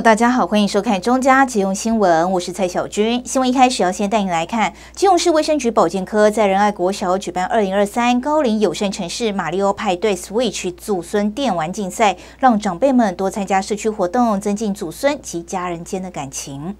大家好，欢迎收看中嘉急用新闻，我是蔡小军。新闻一开始要先带你来看，基隆市卫生局保健科在仁爱国小举办二零二三高龄友善城市马里奥派对 Switch 祖孙电玩竞赛，让长辈们多参加社区活动，增进祖孙及家人间的感情。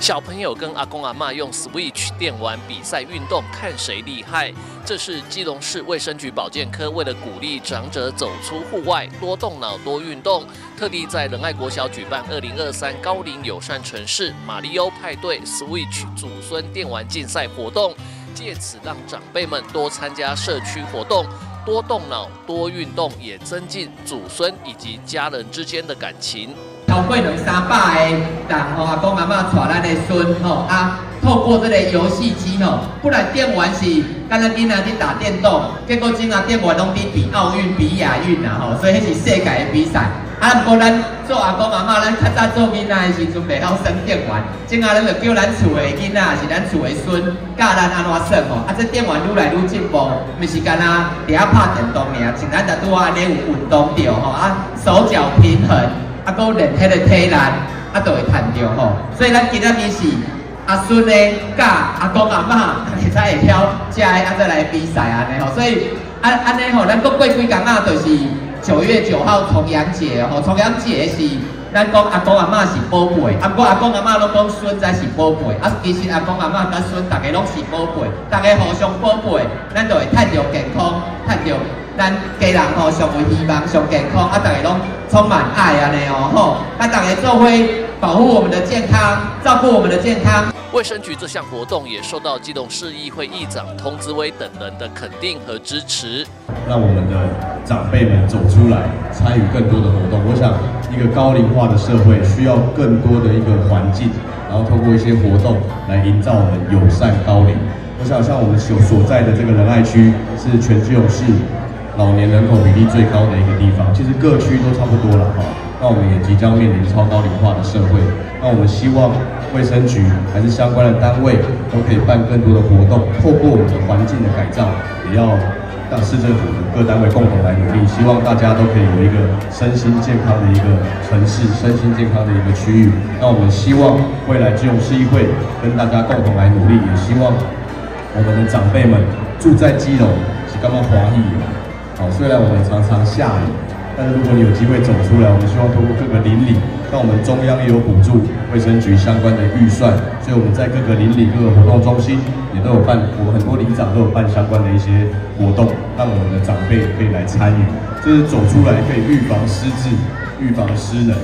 小朋友跟阿公阿妈用 Switch 电玩比赛运动，看谁厉害。这是基隆市卫生局保健科为了鼓励长者走出户外，多动脑、多运动，特地在仁爱国小举办2023高龄友善城市马里欧派对 Switch 祖孙电玩竞赛活动，借此让长辈们多参加社区活动，多动脑、多运动，也增进祖孙以及家人之间的感情。超过两三百个人吼，阿公阿妈带咱的孙吼啊，透过这个游戏机吼，不然电玩是干那囡仔去打电动，结果今仔电玩拢伫比奥运、比亚运啊吼，所以迄是世界的比赛。啊，不过咱做阿公阿妈，咱较早做囡仔的时阵袂晓耍电玩，今仔咱就叫咱厝的囡仔是咱厝的孙教咱安怎耍吼。啊，这电玩愈来愈进步，毋是干那伫遐拍电动尔，像咱逐拄安尼有运动着吼啊，手脚平衡。啊，搁练迄个体力，啊，就会趁着吼。所以咱今仔日是阿孙咧，甲阿公阿嬷，家 才会晓食的，啊，再来比赛安尼吼。所以安安尼吼，咱搁过几工啊，就是九月九号重阳节吼。重阳节是咱讲阿公阿嬷是宝贝，啊，过阿公阿嬷拢讲孙才是宝贝。啊，其实阿公阿嬷甲孙，大家拢是宝贝，大家互相宝贝，咱就会趁着健康，趁着。咱家人吼上为希望上健康，啊，大家拢充满爱安尼哦吼，啊，大家做伙保护我们的健康，照顾我们的健康。卫生局这项活动也受到基隆市议会议长童子威等人的肯定和支持，让我们的长辈们走出来，参与更多的活动。我想，一个高龄化的社会需要更多的一个环境，然后通过一些活动来营造我们友善高龄。我想，像我们所所在的这个仁爱区，是全基隆市。老年人口比例最高的一个地方，其实各区都差不多了哈。那我们也即将面临超高龄化的社会，那我们希望卫生局还是相关的单位都可以办更多的活动，透过我们的环境的改造，也要让市政府的各单位共同来努力。希望大家都可以有一个身心健康的一个城市，身心健康的一个区域。那我们希望未来基隆市议会跟大家共同来努力，也希望我们的长辈们住在基隆是刚刚华裔。好，虽然我们常常下雨，但是如果你有机会走出来，我们希望通过各个邻里，让我们中央也有补助卫生局相关的预算，所以我们在各个邻里、各个活动中心也都有办，我们很多里长都有办相关的一些活动，让我们的长辈可以来参与，就是走出来可以预防失智、预防失能。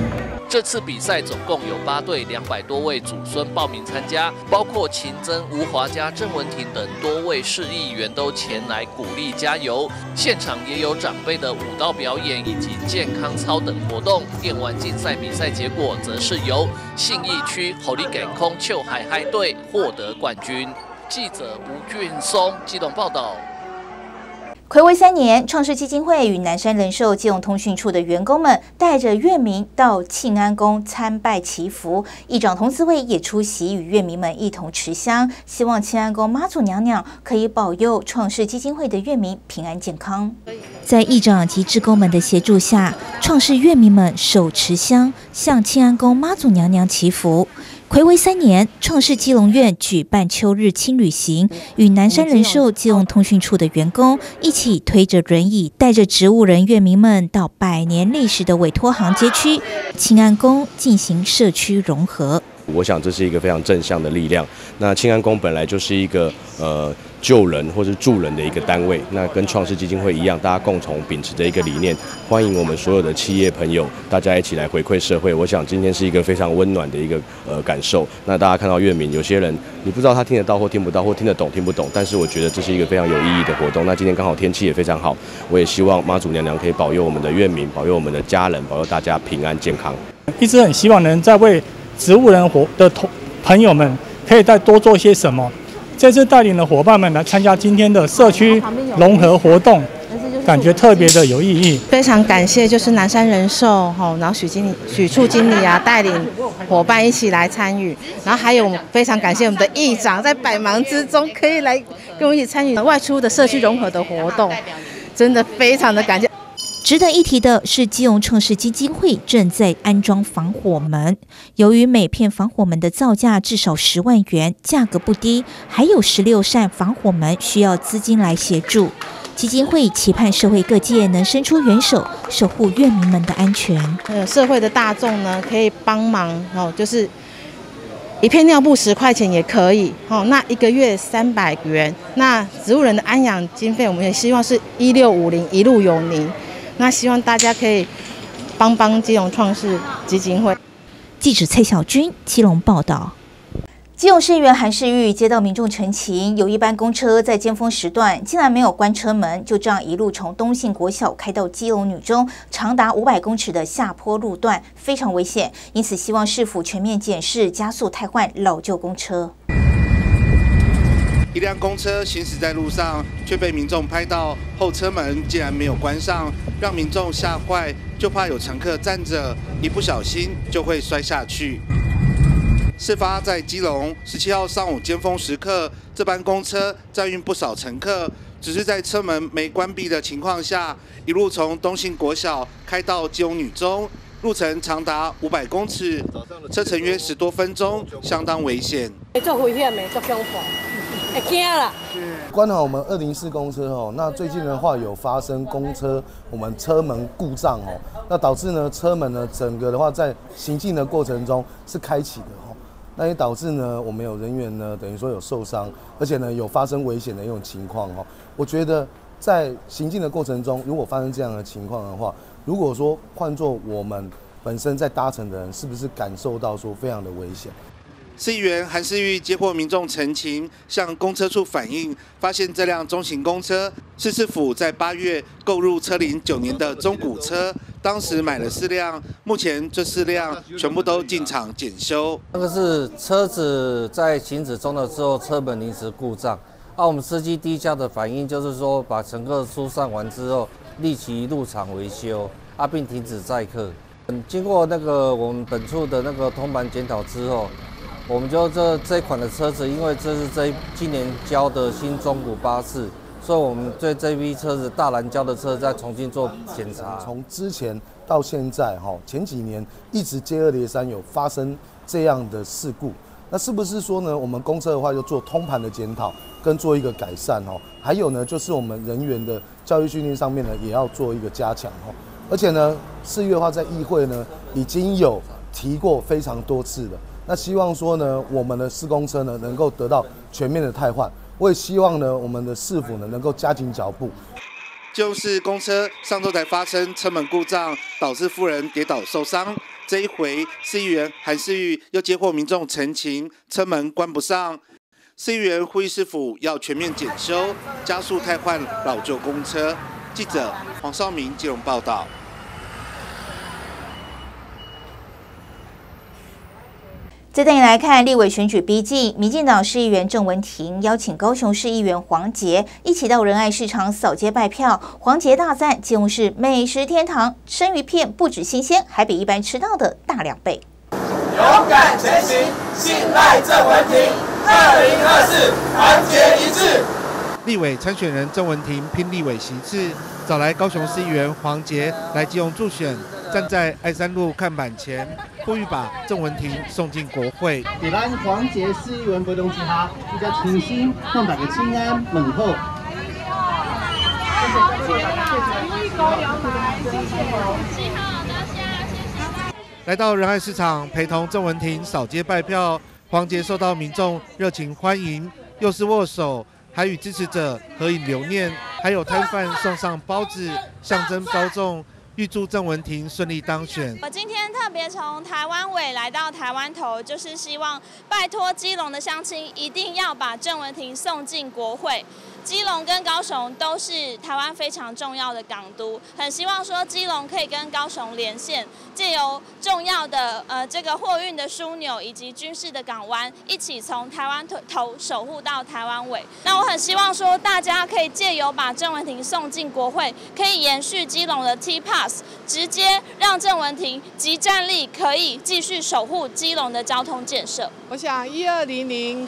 这次比赛总共有八队，两百多位祖孙报名参加，包括秦真、吴华家、郑文婷等多位市议员都前来鼓励加油。现场也有长辈的舞蹈表演以及健康操等活动。电玩竞赛比赛结果则是由信义区侯利给空丘海嗨队获得冠军。记者吴俊松机动报道。暌违三年，创世基金会与南山人寿金融通讯处的员工们带着院民到庆安宫参拜祈福，议长童子卫也出席，与乐民们一同持香，希望庆安宫妈祖娘娘可以保佑创世基金会的乐民平安健康。在议长及职工们的协助下，创世乐民们手持香，向庆安宫妈祖娘娘祈福。暌违三年，创世基隆院举办秋日轻旅行，与南山人寿基隆通讯处的员工一起推着轮椅，带着植物人院民们到百年历史的委托行街区清安宫进行社区融合。我想这是一个非常正向的力量。那清安宫本来就是一个呃。救人或是助人的一个单位，那跟创世基金会一样，大家共同秉持着一个理念，欢迎我们所有的企业朋友，大家一起来回馈社会。我想今天是一个非常温暖的一个呃感受。那大家看到月明，有些人你不知道他听得到或听不到，或听得懂听不懂，但是我觉得这是一个非常有意义的活动。那今天刚好天气也非常好，我也希望妈祖娘娘可以保佑我们的月明，保佑我们的家人，保佑大家平安健康。一直很希望能在为植物人活的同朋友们，可以再多做些什么。这次带领的伙伴们来参加今天的社区融合活动，感觉特别的有意义。非常感谢，就是南山人寿哈，然后许经理、许处经理啊，带领伙伴一起来参与。然后还有非常感谢我们的议长，在百忙之中可以来跟我们一起参与外出的社区融合的活动，真的非常的感谢。值得一提的是，基隆创世基金会正在安装防火门。由于每片防火门的造价至少十万元，价格不低，还有十六扇防火门需要资金来协助。基金会期盼社会各界能伸出援手，守护院民们的安全。呃，社会的大众呢，可以帮忙哦，就是一片尿布十块钱也可以哦。那一个月三百元，那植物人的安养经费，我们也希望是一六五零一路有您。那希望大家可以帮帮基隆创世基金会。记者蔡小军，基隆报道。基隆市议员韩世玉接到民众陈情，有一班公车在尖峰时段竟然没有关车门，就这样一路从东信国小开到基隆女中，长达五百公尺的下坡路段，非常危险。因此，希望市府全面检视，加速汰换老旧公车。一辆公车行驶在路上，却被民众拍到后车门竟然没有关上，让民众吓坏，就怕有乘客站着，一不小心就会摔下去。事发在基隆十七号上午尖峰时刻，这班公车载运不少乘客，只是在车门没关闭的情况下，一路从东兴国小开到基隆女中，路程长达五百公尺，车程约十多分钟，相当危险。做危险的，做凶关好我们二零四公车哦，那最近的话有发生公车我们车门故障哦，那导致呢车门呢整个的话在行进的过程中是开启的哦，那也导致呢我们有人员呢等于说有受伤，而且呢有发生危险的一种情况哦。我觉得在行进的过程中，如果发生这样的情况的话，如果说换做我们本身在搭乘的人，是不是感受到说非常的危险？市议员韩世玉接获民众陈情，向公车处反映，发现这辆中型公车是市府在八月购入车龄九年的中古车，当时买了四辆，目前这四辆全部都进场检修。那个是车子在行驶中的时候车门临时故障，啊，我们司机低下的反应就是说，把乘客疏散完之后，立即入场维修，啊，并停止载客。嗯，经过那个我们本处的那个通盘检讨之后。我们就这这款的车子，因为这是这今年交的新中古巴士，所以我们对这批车子大蓝交的车再重新做检查。从之前到现在，哈，前几年一直接二连三有发生这样的事故，那是不是说呢？我们公车的话就做通盘的检讨跟做一个改善，哦，还有呢，就是我们人员的教育训练上面呢，也要做一个加强，哦，而且呢，四月的话在议会呢已经有提过非常多次了。那希望说呢，我们的施工车呢能够得到全面的汰换。我也希望呢，我们的市府呢能够加紧脚步。就是公车上周才发生车门故障，导致妇人跌倒受伤。这一回，市议员韩世玉又接获民众陈情，车门关不上。市议员呼吁市府要全面检修，加速汰换老旧公车。记者黄少明金融报道。再带你来看立委选举逼近，民进党市议员郑文婷邀请高雄市议员黄杰一起到仁爱市场扫街拜票。黄杰大赞基隆市美食天堂，生鱼片不止新鲜，还比一般吃到的大两倍。勇敢前行，信赖郑文婷，二零二四团结一致。立委参选人郑文婷拼立委席次，找来高雄市议员黄杰来基隆助选。站在爱山路看板前，呼吁把郑文婷送进国会。给咱黄杰市议员不动其他，比较清新，放大个清安猛后。来到仁爱市场，陪同郑文婷扫街拜票。黄杰受到民众热情欢迎，又是握手，还与支持者合影留念，还有摊贩送上包子，象征包重。预祝郑文婷顺利当选。我今天特别从台湾尾来到台湾头，就是希望拜托基隆的乡亲一定要把郑文婷送进国会。基隆跟高雄都是台湾非常重要的港都，很希望说基隆可以跟高雄连线，借由重要的呃这个货运的枢纽以及军事的港湾，一起从台湾头头守护到台湾尾。那我很希望说大家可以借由把郑文婷送进国会，可以延续基隆的 T Pass，直接让郑文婷集战力可以继续守护基隆的交通建设。我想一二零零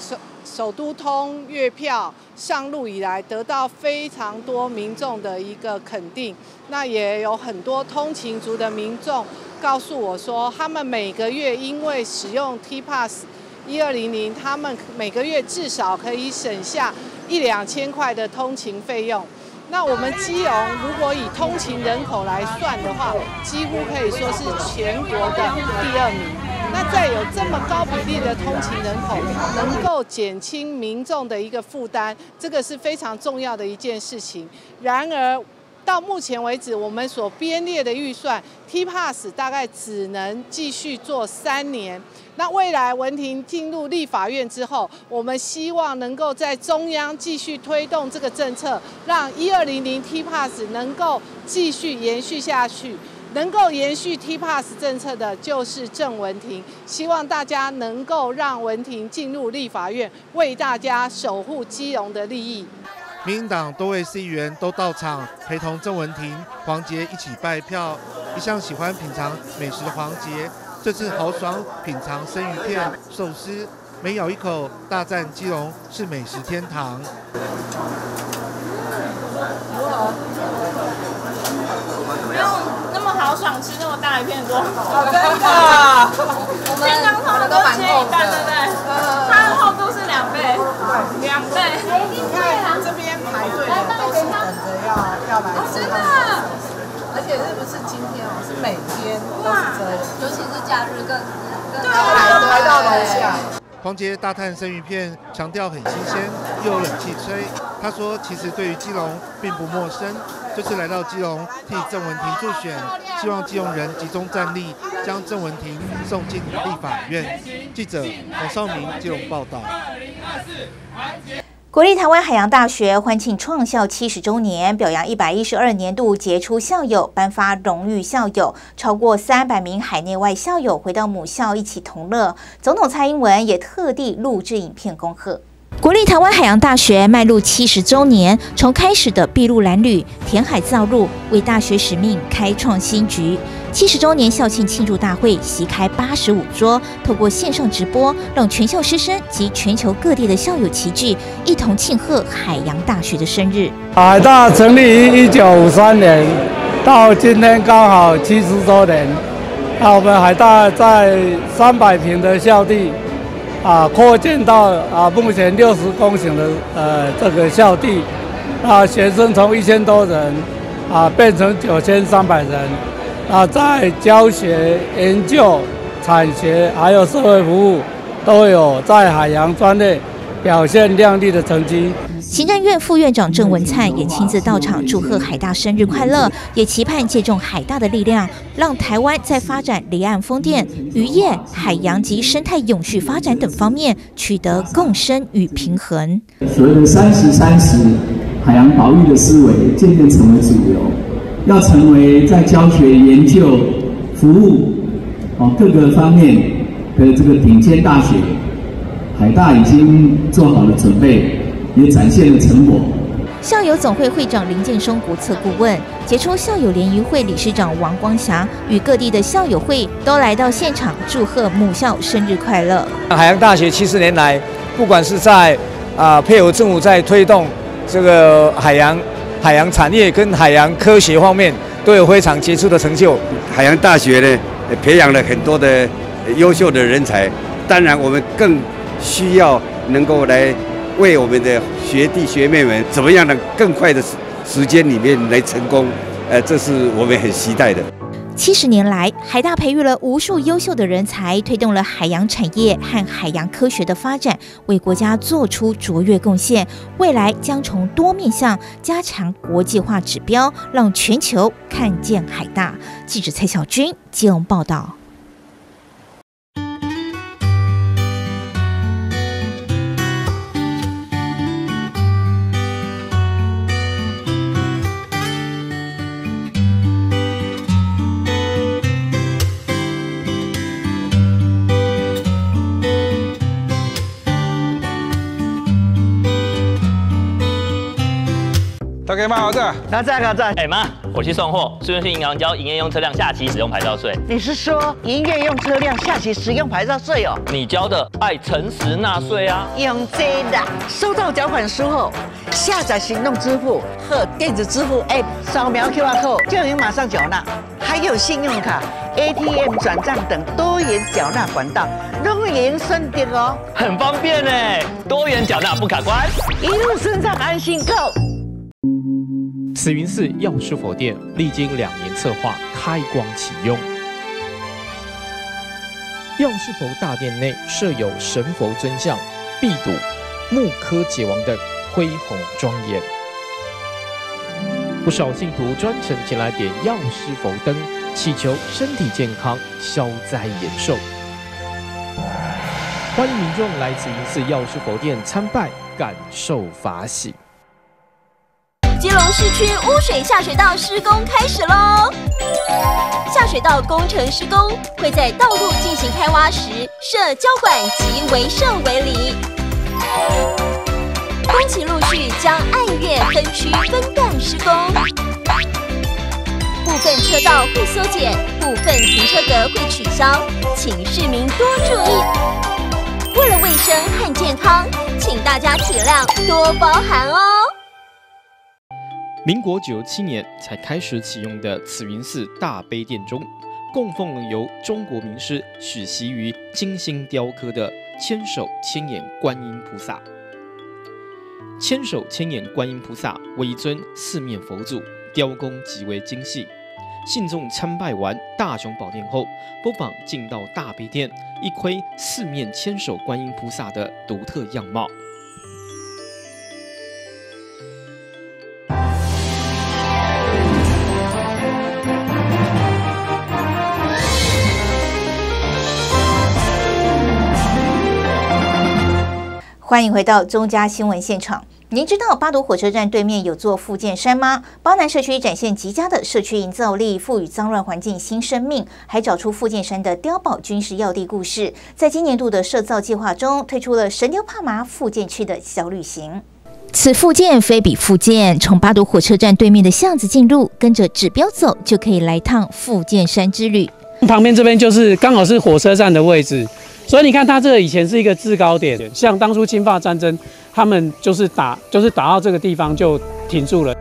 首都通月票上路以来，得到非常多民众的一个肯定。那也有很多通勤族的民众告诉我说，他们每个月因为使用 T Pass 一二零零，他们每个月至少可以省下一两千块的通勤费用。那我们基隆如果以通勤人口来算的话，几乎可以说是全国的第二名。那在有这么高比例的通勤人口，能够减轻民众的一个负担，这个是非常重要的一件事情。然而，到目前为止，我们所编列的预算 T Pass 大概只能继续做三年。那未来文婷进入立法院之后，我们希望能够在中央继续推动这个政策，让一二零零 T Pass 能够继续延续下去。能够延续 T Pass 政策的就是郑文婷，希望大家能够让文婷进入立法院，为大家守护基隆的利益。民进党多位市议员都到场陪同郑文婷、黄杰一起拜票。一向喜欢品尝美食的黄杰，这次豪爽品尝生鱼片、寿司，每咬一口大赞基隆是美食天堂。好想吃那么大一片多好，真的，健康他们都切一半，对不对？它的厚度是两倍，两倍。你看这边排队的都是等着要要来吃，真的。而且是不是今天哦？是每天都是这样，尤其是假日更更排到楼下。黄杰大探生鱼片，强调很新鲜，又有冷气吹。他说，其实对于基隆并不陌生。这次来到基隆替郑文婷助选，希望基隆人集中战力，将郑文婷送进立法院。记者黄少明基隆报道。国立台湾海洋大学欢庆创校七十周年，表扬一百一十二年度杰出校友，颁发荣誉校友，超过三百名海内外校友回到母校一起同乐。总统蔡英文也特地录制影片恭贺。国立台湾海洋大学迈入七十周年，从开始的筚路蓝缕、填海造陆，为大学使命开创新局。七十周年校庆庆祝大会席开八十五桌，透过线上直播，让全校师生及全球各地的校友齐聚，一同庆贺海洋大学的生日。海大成立于一九五三年，到今天刚好七十周年。那我们海大在三百平的校地。啊，扩建到啊，目前六十公顷的呃这个校地，啊，学生从一千多人啊变成九千三百人，啊，在教学、研究、产学还有社会服务都有在海洋专业表现亮丽的成绩。行政院副院长郑文灿也亲自到场祝贺海大生日快乐，也期盼借重海大的力量，让台湾在发展离岸风电、渔业、海洋及生态永续发展等方面取得共生与平衡。所谓的“三十三十”海洋保育的思维渐渐成为主流，要成为在教学、研究、服务哦各个方面的这个顶尖大学，海大已经做好了准备。也展现了成果。校友总会会长林建松国策顾问、杰出校友联谊会理事长王光霞与各地的校友会都来到现场祝贺母校生日快乐。海洋大学七十年来，不管是在啊配合政府在推动这个海洋海洋产业跟海洋科学方面，都有非常杰出的成就。海洋大学呢，培养了很多的优秀的人才。当然，我们更需要能够来。为我们的学弟学妹们，怎么样的更快的时间里面来成功？呃，这是我们很期待的。七十年来，海大培育了无数优秀的人才，推动了海洋产业和海洋科学的发展，为国家做出卓越贡献。未来将从多面向加强国际化指标，让全球看见海大。记者蔡小军金融报道。大家好，这那这个这，哎妈，我去送货，顺丰银行交营业用车辆下期使用牌照税。你是说营业用车辆下期使用牌照税哦？你交的爱诚实纳税啊？用这的，收到缴款书后，下载行动支付和电子支付 App，扫描 QR code 就能马上缴纳。还有信用卡、ATM 转账等多元缴纳管道，都能顺点哦，很方便呢。多元缴纳不卡关，一路顺畅安心购。慈云寺药师佛殿历经两年策划，开光启用。药师佛大殿内设有神佛尊像、壁堵、木刻解王等，恢宏庄严。不少信徒专程前来点药师佛灯，祈求身体健康、消灾延寿。欢迎民众来慈云寺药师佛殿参拜，感受法喜。基隆市区污水下水道施工开始喽！下水道工程施工会在道路进行开挖时设交管及围设围篱，工期陆续将爱乐分区分段施工，部分车道会缩减，部分停车格会取消，请市民多注意。为了卫生和健康，请大家体谅多包涵哦。民国九十七年才开始启用的慈云寺大悲殿中，供奉了由中国名师许习于精心雕刻的千手千眼观音菩萨。千手千眼观音菩萨为一尊四面佛祖，雕工极为精细。信众参拜完大雄宝殿后，不妨进到大悲殿，一窥四面千手观音菩萨的独特样貌。欢迎回到中嘉新闻现场。您知道巴堵火车站对面有座富建山吗？巴南社区展现极佳的社区营造力，赋予脏乱环境新生命，还找出富建山的碉堡军事要地故事。在今年度的社造计划中，推出了神雕帕麻富建区的小旅行。此附件非彼附件，从巴堵火车站对面的巷子进入，跟着指标走，就可以来趟富建山之旅。旁边这边就是刚好是火车站的位置。所以你看，它这个以前是一个制高点，像当初侵法战争，他们就是打，就是打到这个地方就停住了。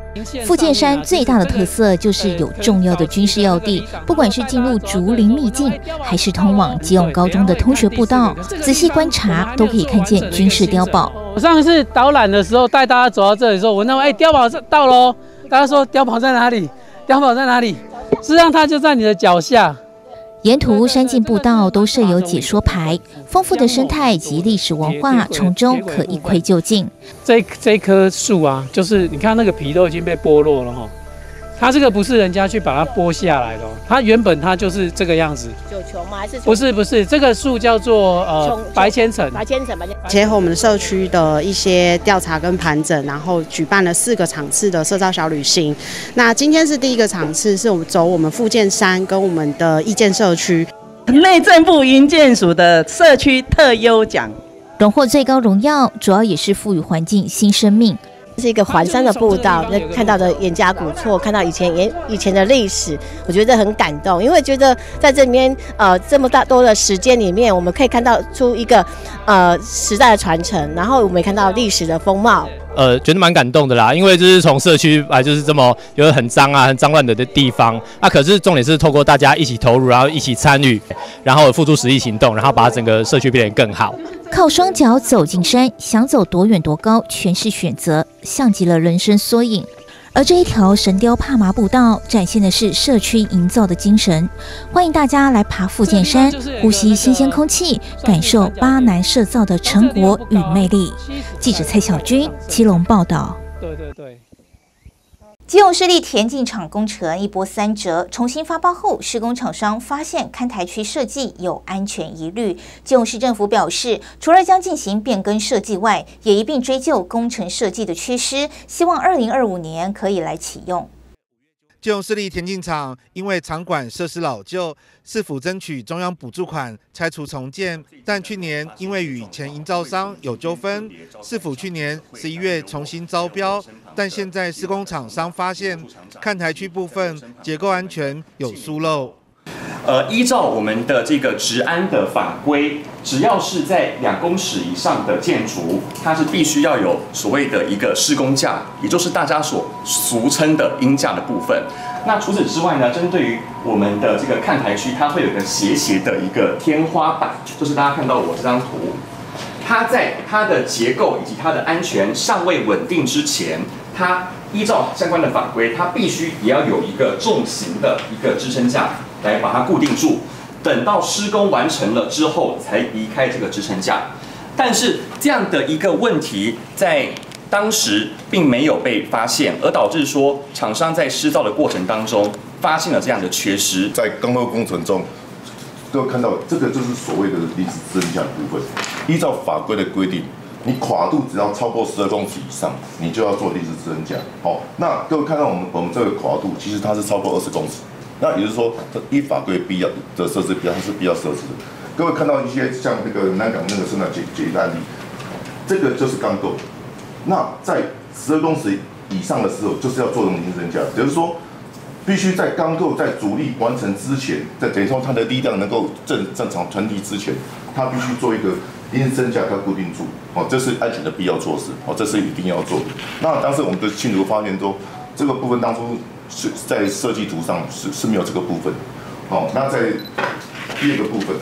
富建山最大的特色就是有重要的军事要地，不管是进入竹林秘境，还是通往基隆高中的通学步道，仔细观察都可以看见军事碉堡。我上次导览的时候带大家走到这里的时候，我那哎碉堡到喽，大家说碉堡在哪里？碉堡在哪里？实际上它就在你的脚下。沿途山径步道都设有解说牌，丰富的生态及历史文化，从中可一窥究竟。这这棵树啊，就是你看那个皮都已经被剥落了哈。它这个不是人家去把它剥下来的，它原本它就是这个样子。九球吗？还是？不是不是，这个树叫做呃白千层。白千层，白千。结合我们社区的一些调查跟盘整，然后举办了四个场次的社造小旅行。那今天是第一个场次，是我们走我们富建山跟我们的意见社区。内政部营建署的社区特优奖，荣获最高荣耀，主要也是赋予环境新生命。是一个环山的步道，那看到的严家古厝，看到以前严以前的历史，我觉得很感动，因为觉得在这里面呃这么大多的时间里面，我们可以看到出一个呃时代的传承，然后我们也看到历史的风貌。呃，觉得蛮感动的啦，因为就是从社区啊，就是这么有很脏啊、很脏乱的的地方，那可是重点是透过大家一起投入，然后一起参与，然后付出实际行动，然后把整个社区变得更好。靠双脚走进山，想走多远多高，全是选择，像极了人生缩影。而这一条神雕帕麻步道，展现的是社区营造的精神。欢迎大家来爬富建山，呼吸新鲜空气，感受巴南社造的成果与魅力。记者蔡小军，基隆报道。对对对。吉永市立田径场工程一波三折，重新发包后，施工厂商发现看台区设计有安全疑虑。吉永市政府表示，除了将进行变更设计外，也一并追究工程设计的缺失，希望二零二五年可以来启用。基隆市立田径场因为场馆设施老旧，市府争取中央补助款拆除重建，但去年因为与前营造商有纠纷，市府去年十一月重新招标。但现在施工厂商发现看台区部分结构安全有疏漏。呃，依照我们的这个治安的法规，只要是在两公尺以上的建筑，它是必须要有所谓的一个施工架，也就是大家所俗称的鹰架的部分。那除此之外呢，针对于我们的这个看台区，它会有个斜斜的一个天花板，就是大家看到我这张图，它在它的结构以及它的安全尚未稳定之前，它依照相关的法规，它必须也要有一个重型的一个支撑架。来把它固定住，等到施工完成了之后才离开这个支撑架。但是这样的一个问题在当时并没有被发现，而导致说厂商在施造的过程当中发现了这样的缺失。在钢构工程中，各位看到这个就是所谓的离子支撑架的部分。依照法规的规定，你跨度只要超过十二公尺以上，你就要做离子支撑架。好，那各位看到我们我们这个跨度，其实它是超过二十公尺。那也就是说，依法规必要的设置，比方是必要设置的。各位看到一些像那个南港那个生产解解决案例，这个就是钢构。那在十二公尺以上的时候，就是要做成零升架，也就是说，必须在钢构在主力完成之前，在等于说它的力量能够正正常传递之前，它必须做一个零升架，它固定住。哦，这是安全的必要措施。哦，这是一定要做的。那当时我们的庆图发现说，这个部分当初。是在设计图上是是没有这个部分，好，那在第二个部分，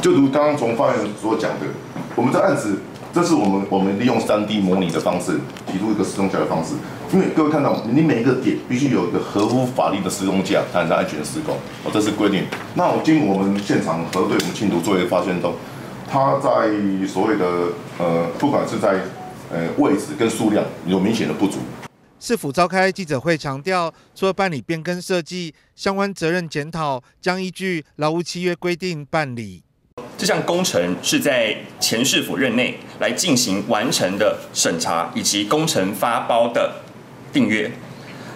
就如刚刚从发言所讲的，我们这案子，这是我们我们利用三 D 模拟的方式提出一个施工架的方式，因为各位看到，你每一个点必须有一个合乎法律的施工架，才能安全施工，哦，这是规定。那我经我们现场核对我们清图作业发现中，它在所谓的呃，不管是在呃位置跟数量有明显的不足。市府召开记者会，强调除了办理变更设计相关责任检讨，将依据劳务契约规定办理。这项工程是在前市府任内来进行完成的审查以及工程发包的订阅。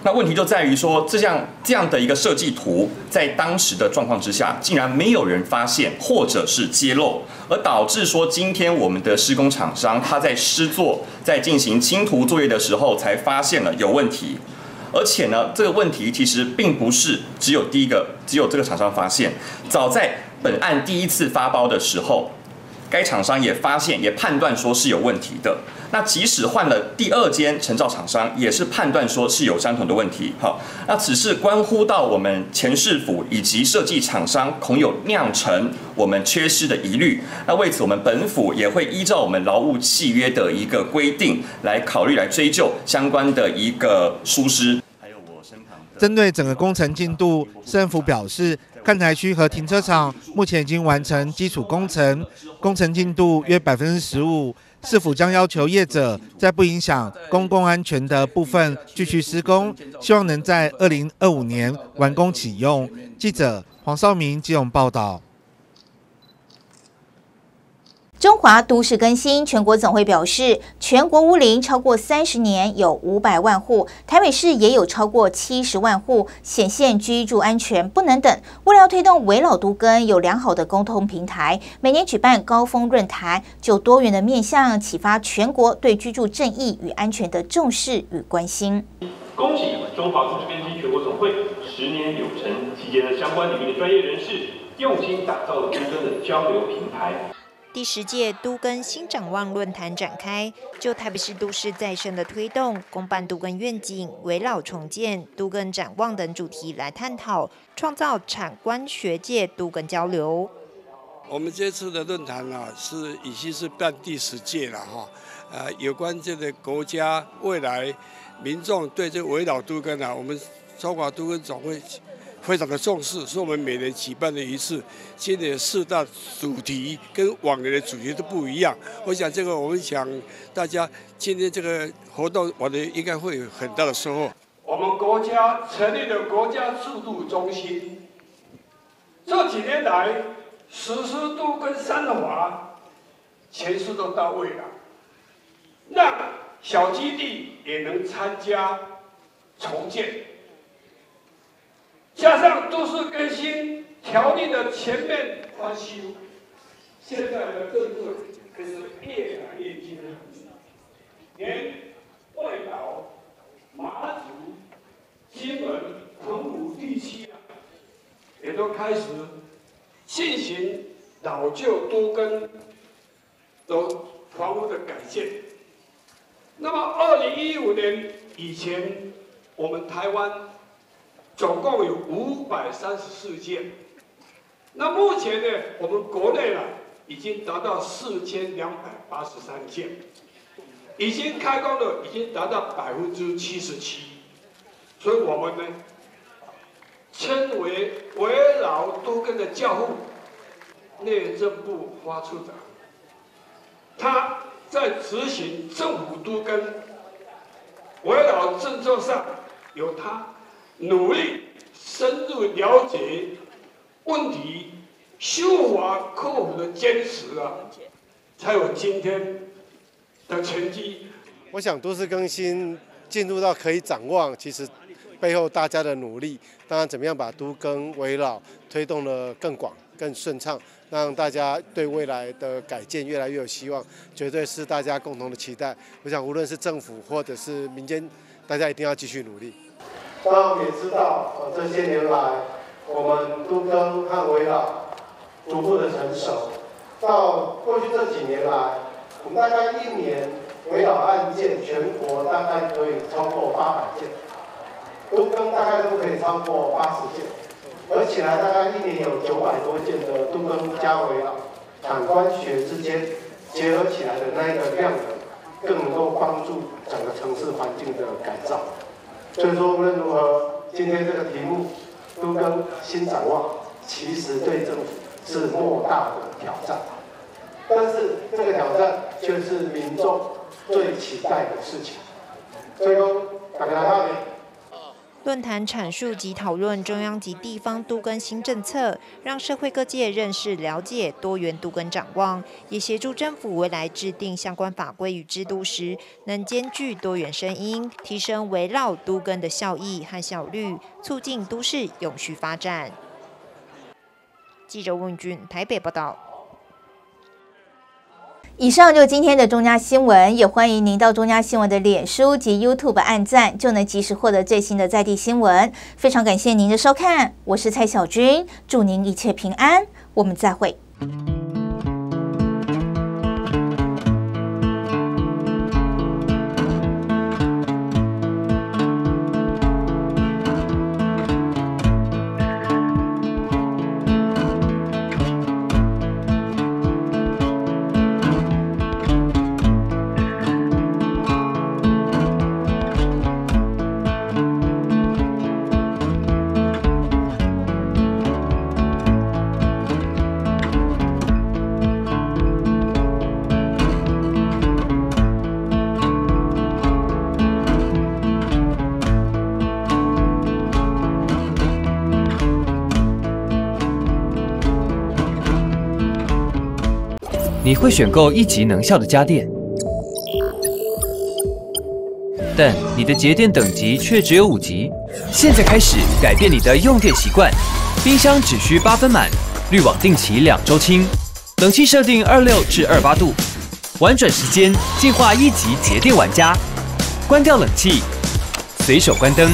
那问题就在于说，这样这样的一个设计图，在当时的状况之下，竟然没有人发现或者是揭露，而导致说今天我们的施工厂商他在施作、在进行清图作业的时候，才发现了有问题。而且呢，这个问题其实并不是只有第一个，只有这个厂商发现，早在本案第一次发包的时候。该厂商也发现，也判断说是有问题的。那即使换了第二间承造厂商，也是判断说是有相同的问题。好，那只是关乎到我们前市府以及设计厂商恐有酿成我们缺失的疑虑。那为此，我们本府也会依照我们劳务契约的一个规定来考虑来追究相关的一个疏失。还有我身旁的针对整个工程进度，政府表示。看台区和停车场目前已经完成基础工程，工程进度约百分之十五。市府将要求业者在不影响公共安全的部分继续施工，希望能在二零二五年完工启用。记者黄少明基隆报道。中华都市更新全国总会表示，全国屋龄超过三十年有五百万户，台北市也有超过七十万户，显现居住安全不能等。为了推动围老都更有良好的沟通平台，每年举办高峰论坛，就多元的面向启发全国对居住正义与安全的重视与关心。恭喜中华都市更新全国总会十年有成，集结了相关领域的专业人士，用心打造了都更的交流平台。第十届都更新展望论坛展开，就台北市都市再生的推动、公办都更愿景、围老重建、都更展望等主题来探讨，创造产官学界都更交流。我们这次的论坛呢，是已经是办第十届了哈。呃，有关这个国家未来民众对这围老都更啊，我们中华都更总会。非常的重视，是我们每年举办的一次。今年四大主题跟往年的主题都不一样。我想这个，我们想大家今天这个活动，我的应该会有很大的收获。我们国家成立的国家制度中心，这几年来实施都跟三华，全数都到位了，让小基地也能参加重建。加上都市更新条例的全面翻修现在的政策可是越来越近了连外岛马祖金门澎湖地区啊也都开始进行老旧多跟楼房屋的改建那么二零一五年以前我们台湾总共有五百三十四件。那目前呢，我们国内呢已经达到四千两百八十三件，已经开工的已经达到百分之七十七。所以我们呢，称为围绕多根的教父，内政部发处长，他在执行政府多根围绕政策上，有他努力深入了解问题、修法克服的坚持啊，才有今天的成绩。我想都市更新进入到可以展望，其实。背后大家的努力，当然怎么样把都更围绕推动的更广、更顺畅，让大家对未来的改建越来越有希望，绝对是大家共同的期待。我想无论是政府或者是民间，大家一定要继续努力。那我们也知道，呃，这些年来我们都更和围绕逐步的成熟，到过去这几年来，我们大概一年围绕案件全国大概可以超过八百件。都更大概都可以超过八十件，而且呢，大概一年有九百多件的都更加围绕产官学之间结合起来的那一个量能，更能够帮助整个城市环境的改造。所以说，无论如何，今天这个题目都跟新展望，其实对政府是莫大的挑战，但是这个挑战却是民众最期待的事情。最后，大家好。论坛阐述及讨论中央及地方都更新政策，让社会各界认识了解多元都更展望，也协助政府未来制定相关法规与制度时，能兼具多元声音，提升围绕都更的效益和效率，促进都市永续发展。记者问俊台北报道。以上就是今天的中嘉新闻，也欢迎您到中嘉新闻的脸书及 YouTube 按赞，就能及时获得最新的在地新闻。非常感谢您的收看，我是蔡小军，祝您一切平安，我们再会。会选购一级能效的家电，但你的节电等级却只有五级。现在开始改变你的用电习惯，冰箱只需八分满，滤网定期两周清，冷气设定二六至二八度，玩转时间进化一级节电玩家。关掉冷气，随手关灯，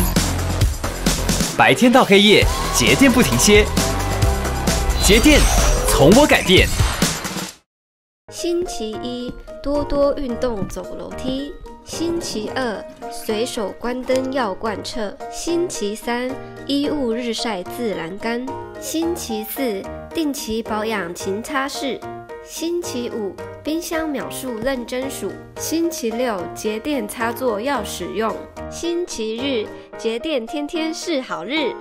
白天到黑夜节电不停歇，节电从我改变。星期一多多运动走楼梯，星期二随手关灯要贯彻，星期三衣物日晒自然干，星期四定期保养勤擦拭，星期五冰箱秒数认真数，星期六节电插座要使用，星期日节电天天是好日。